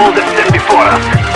all that's been before us.